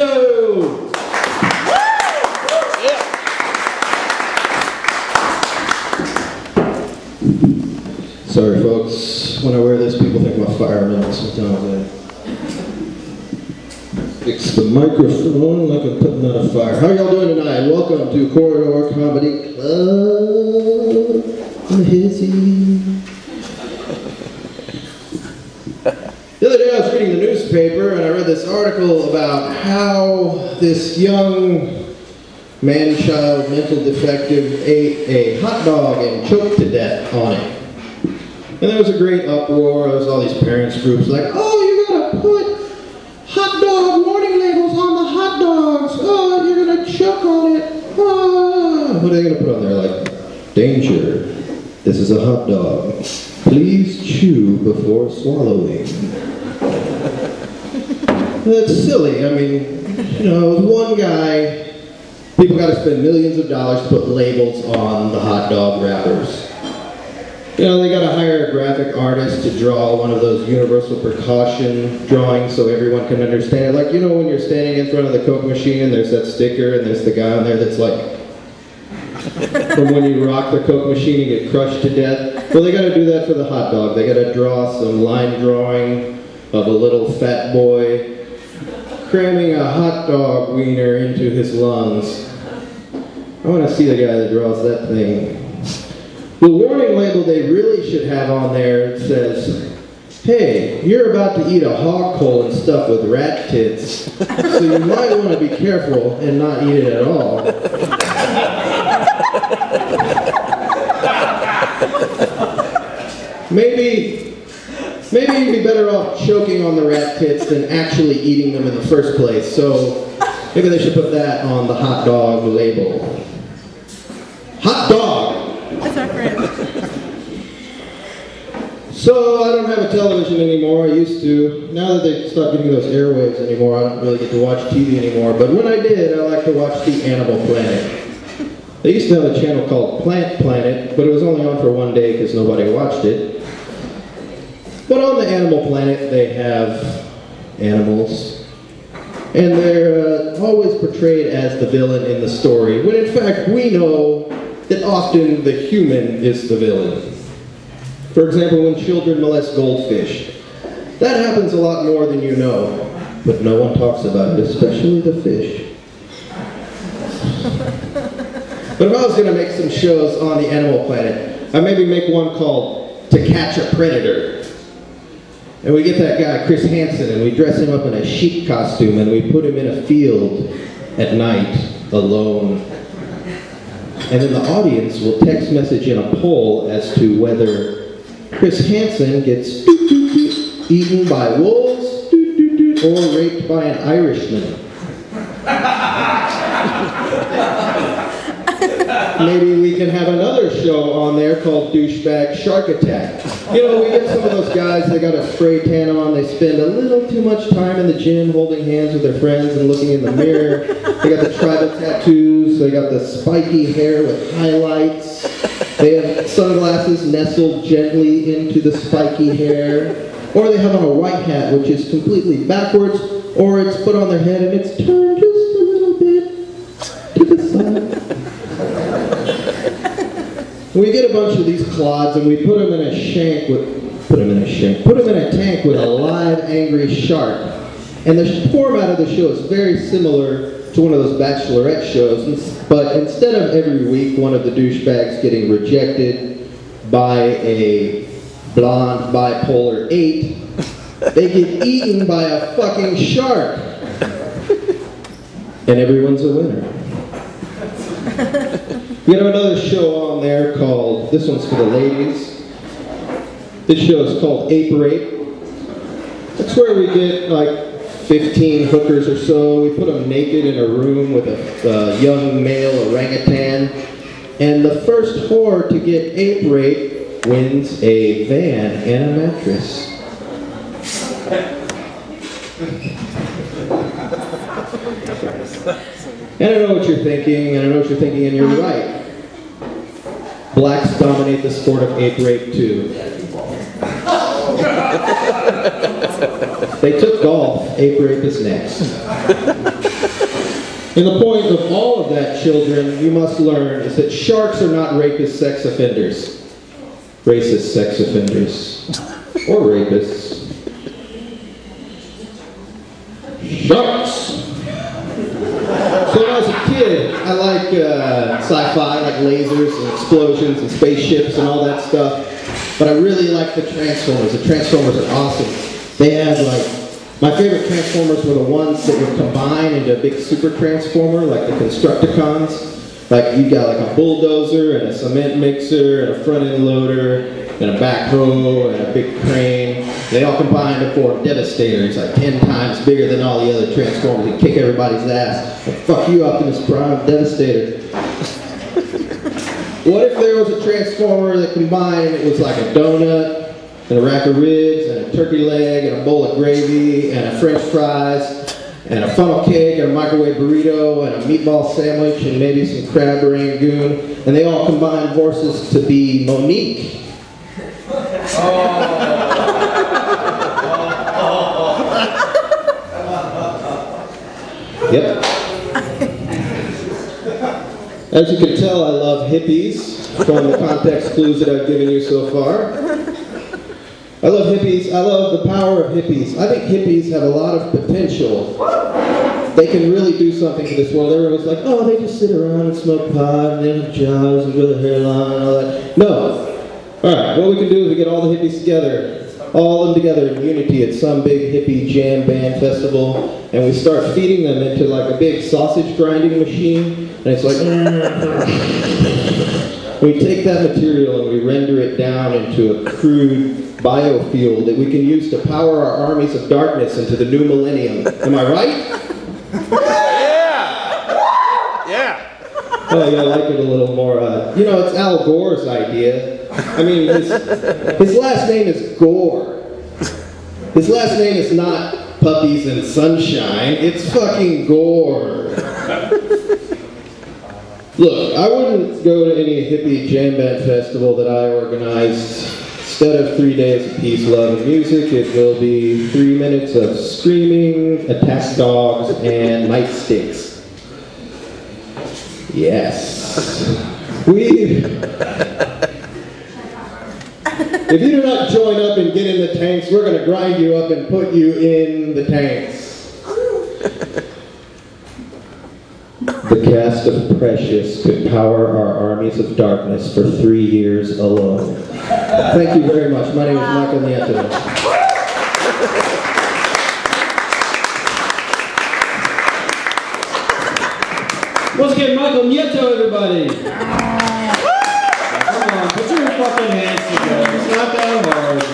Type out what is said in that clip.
Sorry, folks. When I wear this, people think I'm a fireman. Sometimes I fix the microphone like I'm putting out a fire. How y'all doing tonight? Welcome to Corridor Comedy Club. Hizzy. The other day I was reading the newspaper and I read this article about how this young man-child mental defective ate a hot dog and choked to death on it. And there was a great uproar. There was all these parents groups like, oh, you gotta put hot dog warning labels on the hot dogs. Oh, you're gonna choke on it. Ah. What are they gonna put on there? Like, danger. This is a hot dog. Please chew before swallowing. That's silly. I mean, you know, with one guy, people got to spend millions of dollars to put labels on the hot dog wrappers. You know, they got to hire a graphic artist to draw one of those universal precaution drawings so everyone can understand it. Like, you know, when you're standing in front of the Coke machine and there's that sticker and there's the guy on there that's like, from when you rock the Coke machine, you get crushed to death. Well, they got to do that for the hot dog. They got to draw some line drawing of a little fat boy cramming a hot dog wiener into his lungs. I want to see the guy that draws that thing. The warning label they really should have on there says, Hey, you're about to eat a hog hole and stuff with rat tits, so you might want to be careful and not eat it at all. Maybe, maybe you'd be better off choking on the rat tits than actually eating them in the first place. So maybe they should put that on the hot dog label. Hot dog. That's our friend. So I don't have a television anymore. I used to. Now that they stopped giving those airwaves anymore, I don't really get to watch TV anymore. But when I did, I like to watch the Animal Planet. They used to have a channel called Plant Planet, but it was only on for one day because nobody watched it. But on the Animal Planet, they have animals. And they're uh, always portrayed as the villain in the story, when in fact we know that often the human is the villain. For example, when children molest goldfish. That happens a lot more than you know, but no one talks about it, especially the fish. But if I was going to make some shows on the Animal Planet, I'd maybe make one called To Catch a Predator. And we get that guy, Chris Hansen, and we dress him up in a sheep costume, and we put him in a field at night, alone. And then the audience will text message in a poll as to whether Chris Hansen gets eaten by wolves or raped by an Irishman. Maybe we can have another show on there called Douchebag Shark Attack. You know, we get some of those guys, they got a spray tan on, they spend a little too much time in the gym holding hands with their friends and looking in the mirror. They got the tribal tattoos, they got the spiky hair with highlights. They have sunglasses nestled gently into the spiky hair. Or they have on a white hat, which is completely backwards, or it's put on their head and it's turned We get a bunch of these clods and we put them in a shank with, put them in a shank, put them in a tank with a live angry shark. And the format of the show is very similar to one of those bachelorette shows, but instead of every week one of the douchebags getting rejected by a blonde bipolar 8, they get eaten by a fucking shark. And everyone's a winner. We have another show on there called, this one's for the ladies. This show is called Ape Rape. That's where we get like 15 hookers or so. We put them naked in a room with a, a young male orangutan. And the first whore to get ape rape wins a van and a mattress. And I know what you're thinking, and I know what you're thinking, and you're right. Blacks dominate the sport of ape rape too. They took golf, ape rape is next. And the point of all of that, children, you must learn, is that sharks are not rapist sex offenders. Racist sex offenders. Or rapists. Sharks! So when I was a kid, I like uh, sci-fi, like lasers and explosions and spaceships and all that stuff. But I really like the Transformers. The Transformers are awesome. They had like my favorite Transformers were the ones that would combine into a big super transformer, like the Constructicons. Like you got like a bulldozer and a cement mixer and a front end loader and a backhoe and a big crane. They all combine to form Devastator. It's like 10 times bigger than all the other Transformers and kick everybody's ass. And fuck you Optimus Prime, Devastator. what if there was a Transformer that combined it was like a donut and a rack of ribs and a turkey leg and a bowl of gravy and a french fries and a funnel cake and a microwave burrito and a meatball sandwich and maybe some crab rangoon and they all combine forces to be Mo'Nique. Oh. Yep. As you can tell, I love hippies from the context clues that I've given you so far. I love hippies. I love the power of hippies. I think hippies have a lot of potential. They can really do something for this world. Everyone's like, oh, they just sit around and smoke pot and they have jobs and grow their hair long and all that. No. All right, what we can do is we get all the hippies together, all of them together in unity at some big hippie jam band festival, and we start feeding them into like a big sausage grinding machine, and it's like, we take that material and we render it down into a crude biofuel that we can use to power our armies of darkness into the new millennium. Am I right? Oh, yeah, I like it a little more. Uh, you know, it's Al Gore's idea. I mean, his, his last name is Gore. His last name is not Puppies and Sunshine. It's fucking Gore. Look, I wouldn't go to any hippie jam band festival that I organized. Instead of three days of peace, love, and music, it will be three minutes of screaming, attack dogs, and nightsticks. Yes. We. If you do not join up and get in the tanks, we're going to grind you up and put you in the tanks. The cast of Precious could power our armies of darkness for three years alone. Thank you very much. My name is Michael Nieto. Let's get Michael Nieto, everybody. Come on, put your fucking hands together. It's not that hard.